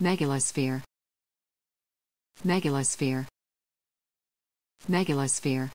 Megalosphere. Megalosphere. Megalosphere.